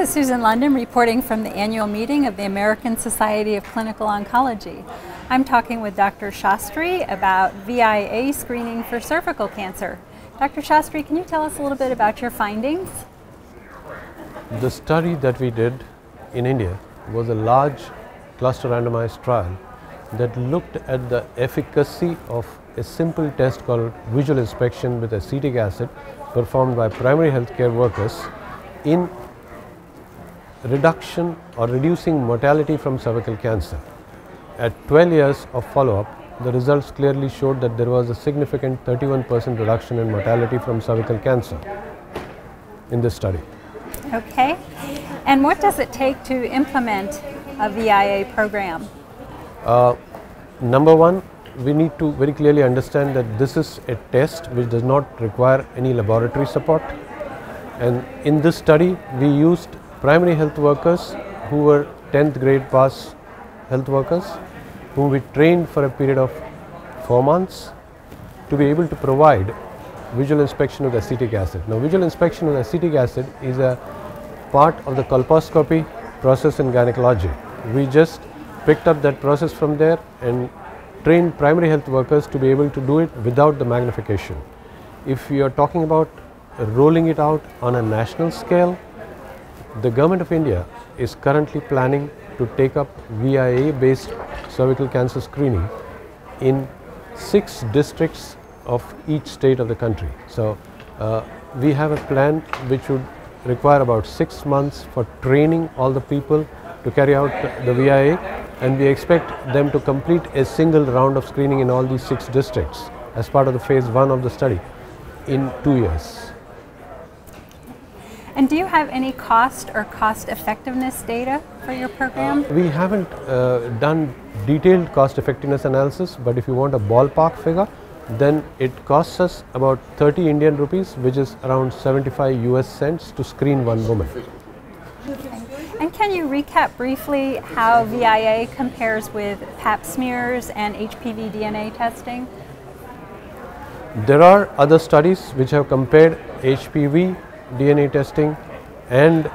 is Susan London reporting from the annual meeting of the American Society of Clinical Oncology. I'm talking with Dr. Shastri about VIA screening for cervical cancer. Dr. Shastri, can you tell us a little bit about your findings? The study that we did in India was a large cluster randomized trial that looked at the efficacy of a simple test called visual inspection with acetic acid performed by primary healthcare workers in reduction or reducing mortality from cervical cancer. At 12 years of follow-up, the results clearly showed that there was a significant 31% reduction in mortality from cervical cancer in this study. Okay. And what does it take to implement a VIA program? Uh, number one, we need to very clearly understand that this is a test which does not require any laboratory support. And in this study, we used primary health workers who were 10th grade pass health workers whom we trained for a period of 4 months to be able to provide visual inspection with acetic acid. Now visual inspection with acetic acid is a part of the colposcopy process in gynecology. We just picked up that process from there and trained primary health workers to be able to do it without the magnification. If you are talking about rolling it out on a national scale, the government of India is currently planning to take up VIA based cervical cancer screening in six districts of each state of the country. So, uh, we have a plan which would require about six months for training all the people to carry out the VIA and we expect them to complete a single round of screening in all these six districts as part of the phase one of the study in two years. And do you have any cost or cost effectiveness data for your program? Uh, we haven't uh, done detailed cost effectiveness analysis, but if you want a ballpark figure, then it costs us about 30 Indian rupees, which is around 75 US cents to screen one woman. And can you recap briefly how VIA compares with pap smears and HPV DNA testing? There are other studies which have compared HPV DNA testing and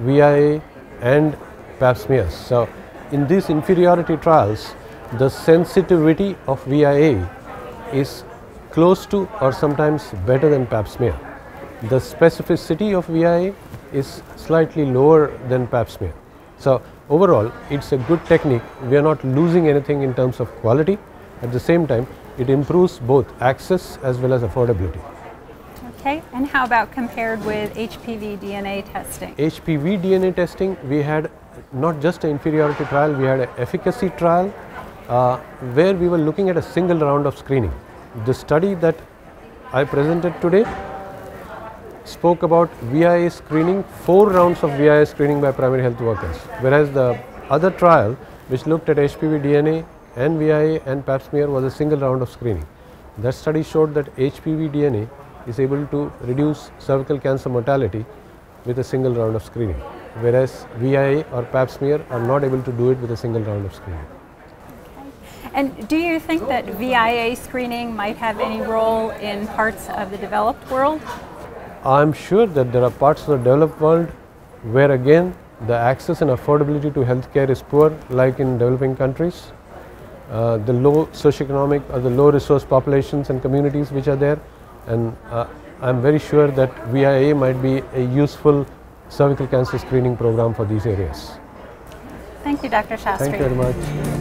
VIA and pap smears. So, in these inferiority trials, the sensitivity of VIA is close to or sometimes better than pap smear. The specificity of VIA is slightly lower than pap smear. So, overall it is a good technique, we are not losing anything in terms of quality, at the same time it improves both access as well as affordability. Okay, and how about compared with HPV DNA testing? HPV DNA testing, we had not just an inferiority trial, we had an efficacy trial uh, where we were looking at a single round of screening. The study that I presented today spoke about VIA screening, four rounds of VIA screening by primary health workers, whereas the other trial which looked at HPV DNA and VIA and pap smear was a single round of screening. That study showed that HPV DNA is able to reduce cervical cancer mortality with a single round of screening, whereas VIA or pap smear are not able to do it with a single round of screening. And do you think that VIA screening might have any role in parts of the developed world? I'm sure that there are parts of the developed world where again the access and affordability to healthcare is poor like in developing countries. Uh, the low socioeconomic or the low resource populations and communities which are there and uh, I'm very sure that VIA might be a useful cervical cancer screening program for these areas. Thank you Dr. Shastri. Thank you very much.